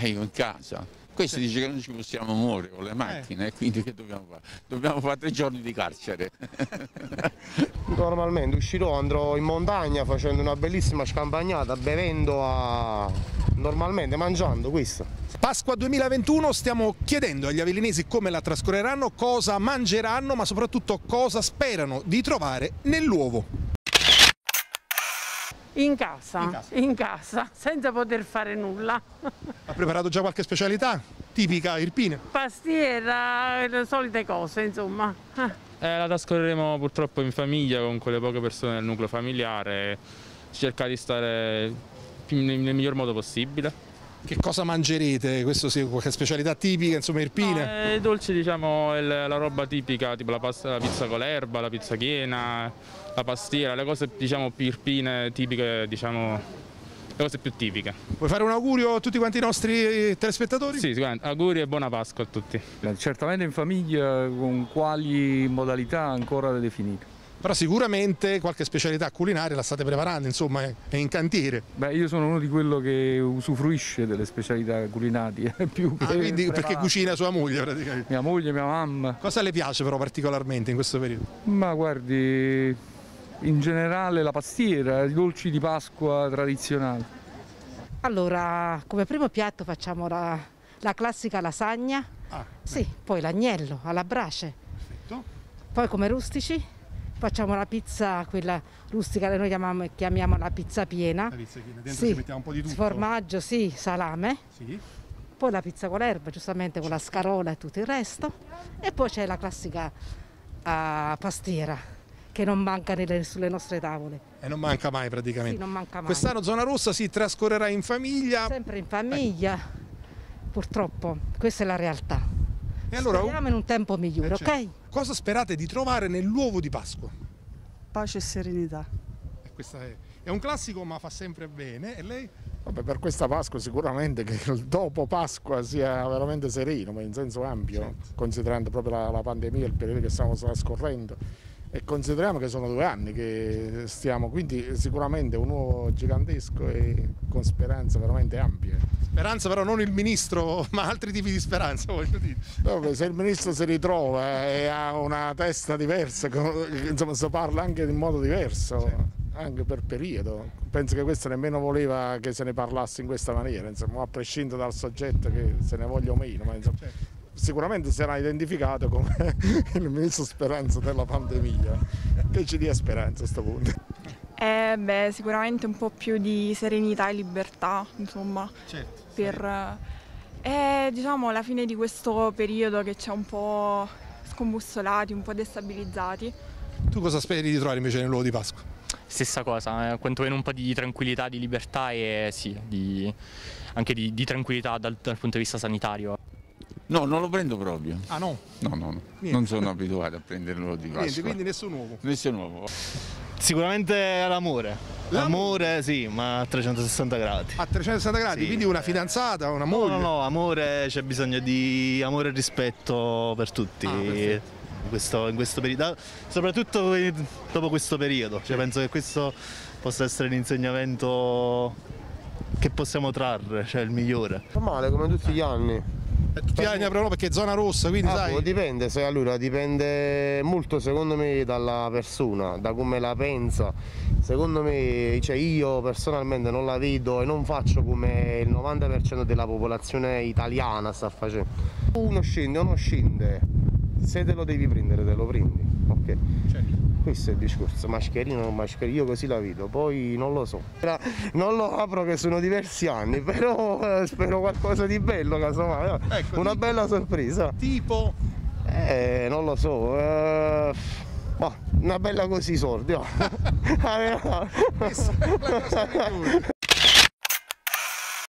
Eh, io in casa. Questo dice che non ci possiamo muovere con le macchine, quindi che dobbiamo fare? Dobbiamo fare tre giorni di carcere. Normalmente uscirò, andrò in montagna facendo una bellissima scampagnata, bevendo a... normalmente, mangiando questo. Pasqua 2021 stiamo chiedendo agli avellinesi come la trascorreranno, cosa mangeranno, ma soprattutto cosa sperano di trovare nell'uovo. In casa, In casa. in casa, senza poter fare nulla. Ha preparato già qualche specialità tipica irpina? Pastiera, le solite cose, insomma. Eh. La trascorreremo purtroppo in famiglia con quelle poche persone del nucleo familiare, cercare di stare nel miglior modo possibile. Che cosa mangerete? Questo sì, qualche specialità tipica, insomma, irpine? Eh, dolci diciamo il- la roba tipica, tipo la, pasta- la pizza con l'erba, la pizza piena, la pastiera, le cose diciamo più irpine, tipiche, diciamo le cose più tipiche. Vuoi fare un augurio a tutti quanti i nostri telespettatori? Sì, sicuramente. Auguri e buona Pasqua a tutti. Certamente in famiglia con quali modalità ancora da definire. Però sicuramente qualche specialità culinaria la state preparando, insomma, è in cantiere. Beh, io sono uno di quello che usufruisce delle specialità culinarie più che Ah, quindi perché prepara. cucina sua moglie praticamente. Mia moglie, mia mamma. Cosa le piace però particolarmente in questo periodo? Ma guardi, in generale la pastiera, i dolci di Pasqua tradizionali. Allora, come primo piatto facciamo la, la classica lasagna, Ah, sì, poi l'agnello alla brace, perfetto. poi come rustici facciamo la pizza, quella rustica che noi chiamiamo, chiamiamo la pizza piena, La pizza piena, dentro Sì. ci mettiamo un po' di tutto. formaggio, sì, salame, Sì. poi la pizza con l'erba, giustamente con la scarola e tutto il resto, e poi c'è la classica ah, pastiera che non manca nelle- sulle nostre tavole, E non manca mai sì, praticamente. non manca mai. Quest'anno zona rossa si trascorrerà in famiglia. Sempre in famiglia, purtroppo, questa è la realtà. E allora, Speriamo in un tempo migliore, Eh, certo. ok? Cosa sperate di trovare nell'uovo di Pasqua? pace e serenità. E questo è, è un classico ma fa sempre bene. E lei? Vabbè, per questa Pasqua sicuramente che il dopo Pasqua sia veramente sereno, ma in senso ampio, Certo. considerando proprio la, la pandemia, il periodo che stiamo trascorrendo. E consideriamo che sono due anni che stiamo, quindi sicuramente un uovo gigantesco e con speranze veramente ampie. Speranza però non il ministro, ma altri tipi di speranza, voglio dire. Vabbè, se il ministro si ritrova e ha una testa diversa, insomma si parla anche in modo diverso, anche per periodo. Penso che questo nemmeno voleva che se ne parlasse in questa maniera, insomma, a prescindere dal soggetto che se ne voglia o meno, ma insomma, sicuramente sarà identificato come il ministro Speranza della pandemia, che ci dia speranza a questo punto. Eh, beh, sicuramente un po' più di serenità e libertà, insomma, Certo. per eh, diciamo alla fine di questo periodo che c'è un po' scombussolati, un po' destabilizzati. Tu cosa speri di trovare invece nell'uovo di Pasqua? Stessa cosa, eh, quantomeno un po' di tranquillità, di libertà e sì, di- anche di, di tranquillità dal, dal punto di vista sanitario. No, non lo prendo proprio. Ah no? No, no, no. Niente. Non sono abituato a prenderlo di Niente, Pasqua. quindi nessun uovo. Nessun uovo. Sicuramente l'amore. L'amore? L'amore sì, ma a 360 gradi. A 360 gradi, Sì. quindi una fidanzata, una No, moglie. no, no, amore, c'è bisogno di amore e rispetto per tutti. Ah, in questo, in questo periodo, soprattutto dopo questo periodo. Cioè, penso che questo possa essere l'insegnamento che possiamo trarre, cioè il migliore. Normale, come tutti gli anni. Eh, Tutti gli anni aprono perché è zona rossa, quindi Ah, sai. dipende, se allora dipende molto secondo me dalla persona, da come la pensa. Secondo me, cioè io personalmente non la vedo e non faccio come il 90% della popolazione italiana sta facendo. Uno scende o non scende, se te lo devi prendere te lo prendi, ok? Certo. Questo è il discorso, mascherina o non mascherina, io così la vedo, poi non lo so. Non lo apro che sono diversi anni, però eh, spero qualcosa di bello, casomai. no? Ecco, Una tipo- bella sorpresa. Tipo. Eh, non lo so. eh, ma una bella così sordi. oh.